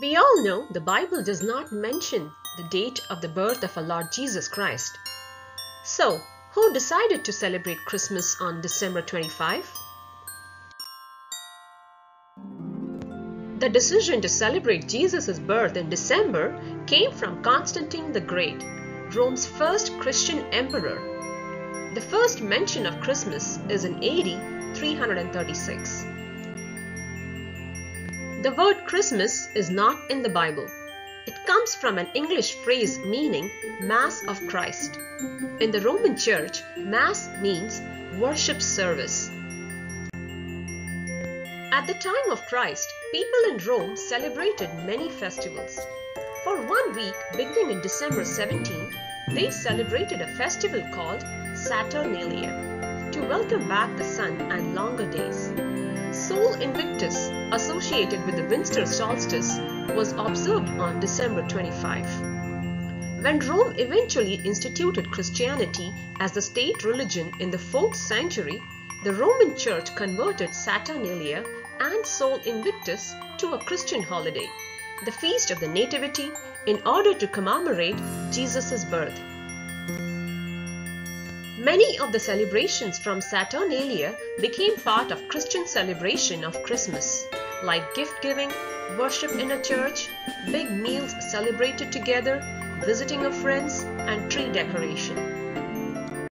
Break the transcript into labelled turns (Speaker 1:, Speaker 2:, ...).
Speaker 1: We all know the Bible does not mention the date of the birth of our Lord Jesus Christ. So, who decided to celebrate Christmas on December 25? The decision to celebrate Jesus' birth in December came from Constantine the Great, Rome's first Christian emperor. The first mention of Christmas is in AD 336. The word Christmas is not in the Bible. It comes from an English phrase meaning Mass of Christ. In the Roman Church, Mass means worship service. At the time of Christ, people in Rome celebrated many festivals. For one week, beginning in December 17, they celebrated a festival called Saturnalia to welcome back the sun and longer days. Sol Invictus, associated with the winter solstice, was observed on December 25. When Rome eventually instituted Christianity as the state religion in the 4th century, the Roman Church converted Saturnalia and Sol Invictus to a Christian holiday, the Feast of the Nativity, in order to commemorate Jesus' birth. Many of the celebrations from Saturnalia became part of Christian celebration of Christmas, like gift giving, worship in a church, big meals celebrated together, visiting of friends, and tree decoration.